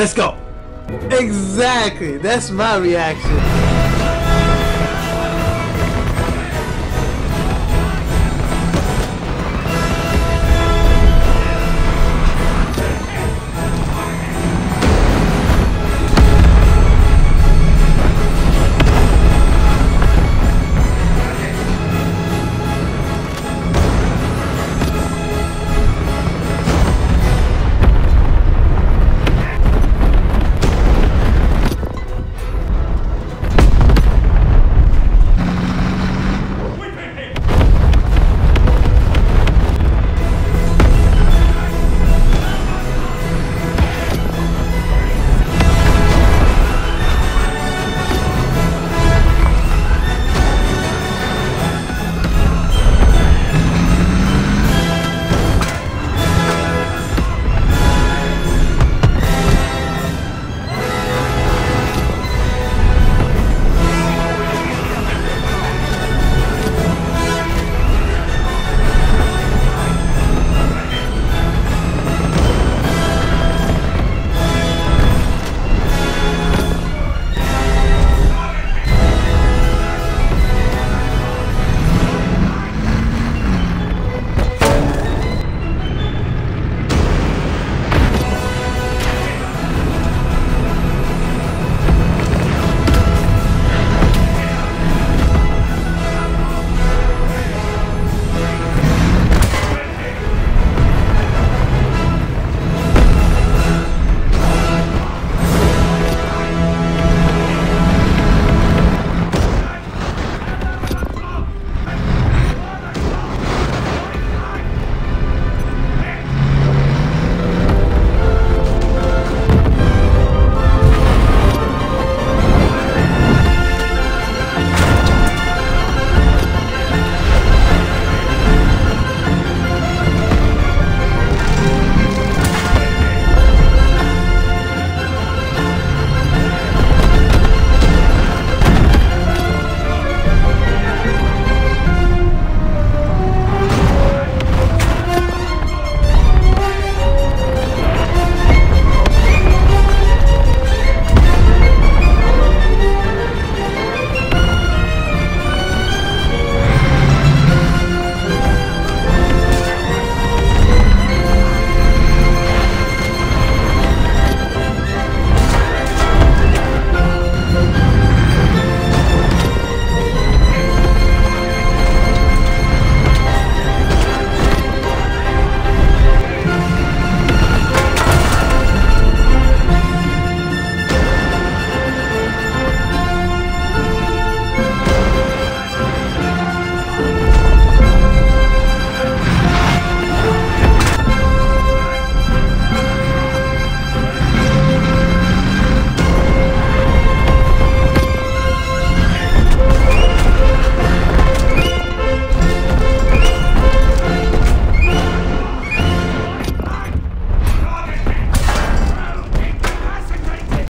Let's go. Exactly. That's my reaction.